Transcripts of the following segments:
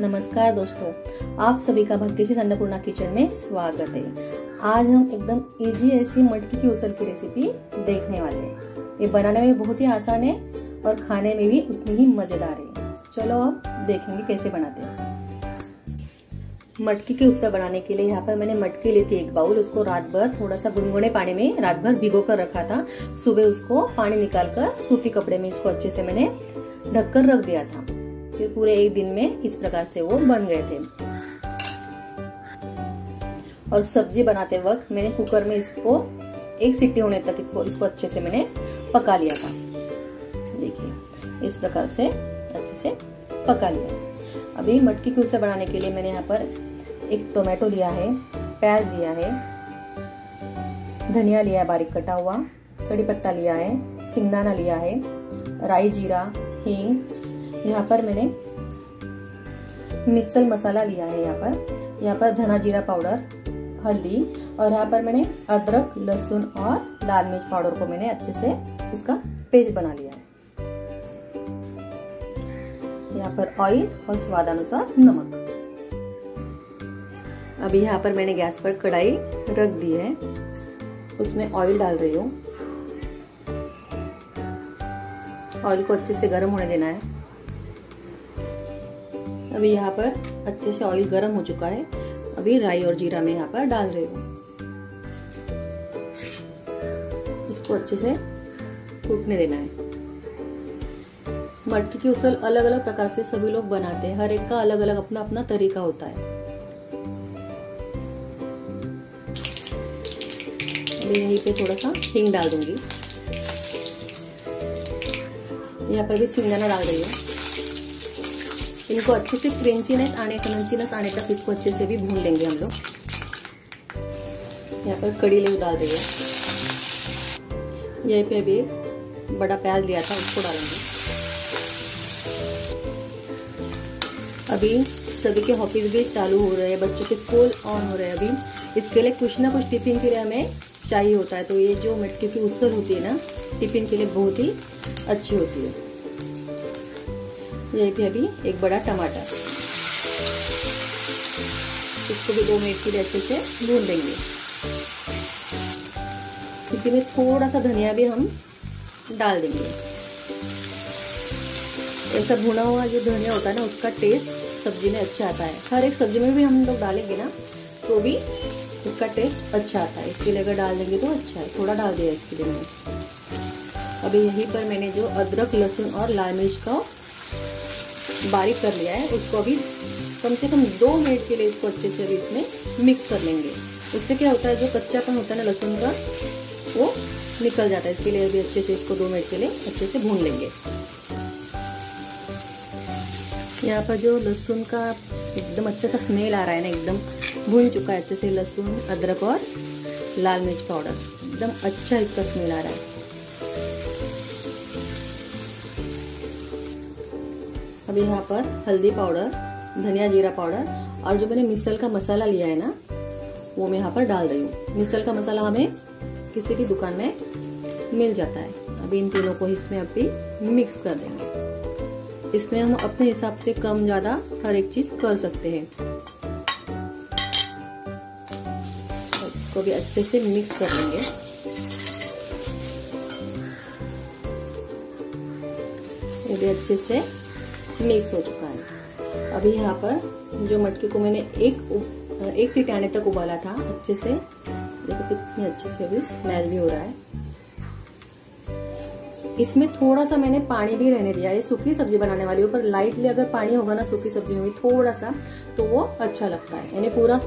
नमस्कार दोस्तों, आप सभी का भक्ति अन्नपूर्णा किचन में स्वागत है। आज हम एकदम इजी ऐसी मटकी की उसल की रेसिपी देखने वाले हैं। ये बनाने में बहुत ही आसान है और खाने में भी उतनी ही मज़ेदार है। चलो अब देखेंगे कैसे बनाते हैं। मटकी की उसल बनाने के लिए यहाँ पर मैंने मटकी ली थी एक बाउल, उसको रात भर थोड़ा सा गुनगुने पानी में रात भर भिगो कर रखा था। सुबह उसको पानी निकाल कर सूती कपड़े में इसको अच्छे से मैंने ढककर रख दिया था। फिर पूरे एक दिन में इस प्रकार से वो बन गए थे। और सब्ज़ी बनाते वक्त मैंने कुकर में इसको एक सीटी होने तक इसको इसको अच्छे से मैंने पका लिया था। देखिए, इस प्रकार से अच्छे से पका लिया। अभी मटकी की उसे बनाने के लिए मैंने यहाँ पर एक टोमेटो लिया है, प्याज लिया है, धनिया लिया है, बारीक कटा हुआ, कड़ी पत्ता लिया है, सिंगदाना लिया है, राई जीरा, हींग यहाँ पर मैंने मिसल मसाला लिया है यहाँ पर। यहाँ पर धना जीरा पाउडर, हल्दी और यहाँ पर मैंने अदरक, लहसुन और लाल मिर्च पाउडर को मैंने अच्छे से इसका पेस्ट बना लिया है। यहाँ पर ऑयल और स्वाद अनुसार नमक। अभी यहाँ पर मैंने गैस पर कढ़ाई रख दी है। उसमें ऑयल डाल रही हूँ। ऑयल को अच्छे से गर्म होने देना है। अभी यहाँ पर अच्छे से ऑयल गर्म हो चुका है। अभी राई और जीरा में यहाँ पर डाल रही हूँ। इसको अच्छे से फूटने देना है। मटकी की उसल अलग अलग प्रकार से सभी लोग बनाते हैं। हर एक का अलग अलग अपना अपना तरीका होता है। अभी यहीं पे थोड़ा सा हिंग डाल दूँगी। यहाँ पर भी सिंगाना डाल रही हूँ। इनको अच्छे से क्रेंचीनेस आने क्रंचीनेस आने तक इसको अच्छे से भी भून लेंगे हम लोग। यहाँ पर कड़ी लीव डाल देंगे। यहीं पे अभी बड़ा प्याज लिया था, उसको डालेंगे। अभी सभी के ऑफ़िस भी चालू हो रहे हैं, बच्चों के स्कूल ऑन हो रहे हैं अभी। इसके लिए कुछ ना कुछ टिफ़िन के लिए हमें चाहिए होता है। तो ये जो मटकी की उसल होती है ना टिफ़िन के लिए बहुत ही अच्छी होती है। ये भी अभी एक बड़ा टमाटर। इसको भी दो मिनट के लिए अच्छे से भून देंगे। इसी में थोड़ा सा धनिया भी हम डाल देंगे। ऐसा भुना हुआ जो धनिया होता है ना, उसका टेस्ट सब्ज़ी में अच्छा आता है। हर एक सब्ज़ी में भी हम लोग डालेंगे ना तो भी उसका टेस्ट अच्छा आता है। इसके लिए अगर डाल देंगे तो अच्छा है। थोड़ा डाल दिया इसके लिए मैंने। अभी यहीं पर मैंने जो अदरक, लहसुन और लाल मिर्च का बारीक कर लिया है। उसको अभी कम से कम दो मिनट के लिए इसको अच्छे से अभी इसमें मिक्स कर लेंगे। उससे क्या होता है, जो कच्चापन होता है ना, लहसुन का, वो निकल जाता है। इसके लिए अभी अच्छे से इसको दो मिनट के लिए अच्छे से भून लेंगे। यहाँ पर जो लहसुन का एकदम अच्छा सा स्मेल आ रहा है ना, एकदम भून चुका है, अच्छे से लहसुन, अदरक और लाल मिर्च पाउडर एकदम अच्छा इसका स्मेल आ रहा है। अभी यहाँ पर हल्दी पाउडर, धनिया जीरा पाउडर और जो मैंने मिसल का मसाला लिया है ना, वो मैं यहाँ पर डाल रही हूँ। मिसल का मसाला हमें किसी भी दुकान में मिल जाता है। अभी इन तीनों को इसमें अभी मिक्स कर देंगे। इसमें हम अपने हिसाब से कम ज़्यादा हर एक चीज़ कर सकते हैं। इसको भी अच्छे से मिक्स कर लेंगे। ये भी अच्छे से मिक्स हो चुका है। अभी यहाँ पर जो मटके को मैंने एक एक सीट आने तक उबाला था, अच्छे से। देखो कितनी अच्छे से अभी स्मेल भी हो रहा है। इसमें थोड़ा सा मैंने पानी भी रहने दिया ये सूखी सब्ज़ी बनाने वाली ऊपर लाइटली अगर पानी होगा ना सूखी सब्ज़ी में थोड़ा सा तो वो अच्छा लगता है। यानी पूरा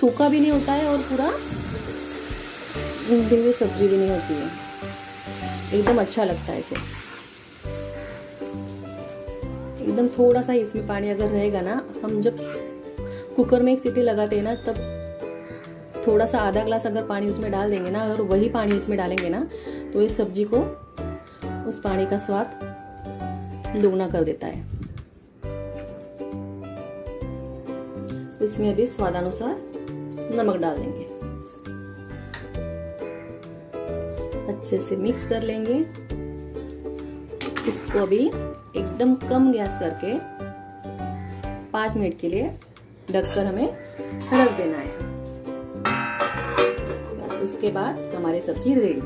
सूखा भी नहीं होता है और पूरा सब्ज़ी भी नहीं होती है। एकदम अच्छा लगता है इसे। एकदम थोड़ा सा इसमें पानी अगर रहेगा ना, हम जब कुकर में एक सीटी लगाते हैं ना, तब थोड़ा सा आधा ग्लास अगर पानी उसमें डाल देंगे ना, अगर वही पानी इसमें डालेंगे ना तो इस सब्ज़ी को उस पानी का स्वाद दुगना कर देता है। इसमें अभी स्वादानुसार नमक डाल देंगे। अच्छे से मिक्स कर लेंगे। इसको अभी एकदम कम गैस करके पाँच मिनट के लिए ढककर हमें रख देना है। बस उसके बाद हमारी सब्ज़ी रेडी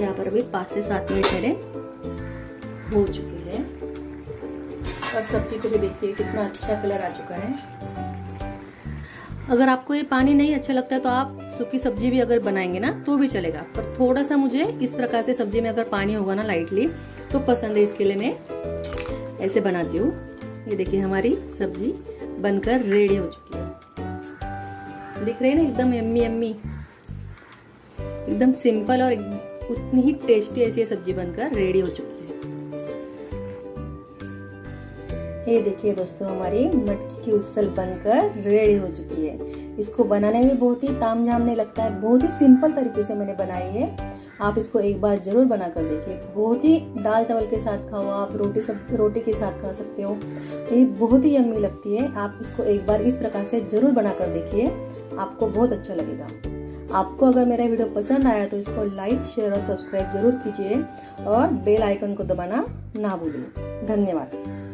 यहाँ पर अभी पाँच से सात मिनट मेरे हो चुके हैं। और सब्ज़ी को भी देखिए कितना अच्छा कलर आ चुका है। अगर आपको ये पानी नहीं अच्छा लगता है तो आप सूखी सब्ज़ी भी अगर बनाएँगे ना तो भी चलेगा। पर थोड़ा सा मुझे इस प्रकार से सब्ज़ी में अगर पानी होगा ना लाइटली तो पसंद है इसके लिए मैं ऐसे बनाती हूँ। ये देखिए हमारी सब्ज़ी बनकर रेडी हो चुकी है। दिख रही है ना एकदम यम्मी यम्मी एकदम सिंपल और उतनी ही टेस्टी ऐसी सब्ज़ी बनकर रेडी हो चुकी है। ये देखिए दोस्तों, हमारी मटकी की उसल बनकर रेडी हो चुकी है। इसको बनाने में बहुत ही ताम झाम नहीं लगता है, बहुत ही सिंपल तरीके से मैंने बनाई है। आप इसको एक बार ज़रूर बना कर देखिए। बहुत ही दाल चावल के साथ खाओ आप, रोटी सब, रोटी के साथ खा सकते हो। ये बहुत ही यम्मी लगती है। आप इसको एक बार इस प्रकार से ज़रूर बना कर देखिए। आपको बहुत अच्छा लगेगा। आपको अगर मेरा वीडियो पसंद आया तो इसको लाइक शेयर और सब्सक्राइब ज़रूर कीजिए और बेल आइकन को दबाना ना भूलिए। धन्यवाद।